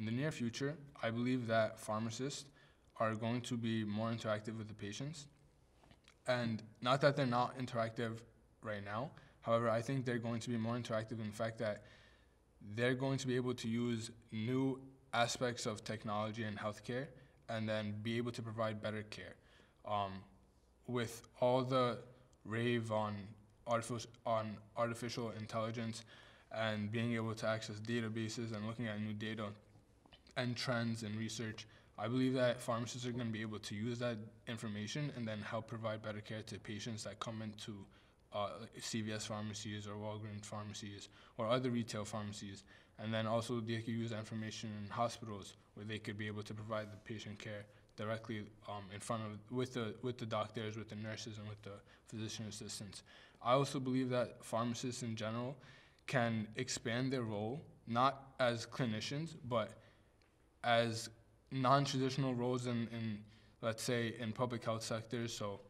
in the near future, I believe that pharmacists are going to be more interactive with the patients. And not that they're not interactive right now, however, I think they're going to be more interactive in the fact that they're going to be able to use new aspects of technology in healthcare and then be able to provide better care. Um, with all the rave on artificial, on artificial intelligence and being able to access databases and looking at new data and trends and research, I believe that pharmacists are going to be able to use that information and then help provide better care to patients that come into uh, CVS pharmacies or Walgreens pharmacies or other retail pharmacies. And then also they could use that information in hospitals where they could be able to provide the patient care directly um, in front of with the with the doctors, with the nurses, and with the physician assistants. I also believe that pharmacists in general can expand their role not as clinicians but as non-traditional roles in, in let's say in public health sectors. So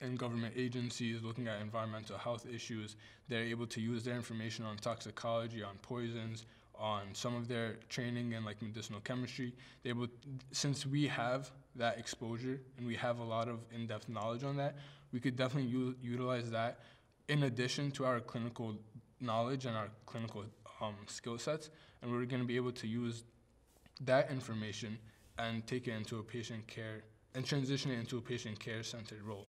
in government agencies looking at environmental health issues, they're able to use their information on toxicology, on poisons, on some of their training in like medicinal chemistry. They able, since we have that exposure and we have a lot of in-depth knowledge on that, we could definitely u- utilize that in addition to our clinical knowledge and our clinical um, skill sets, and we're going to be able to use that information and take it into a patient care and transition it into a patient care centered role.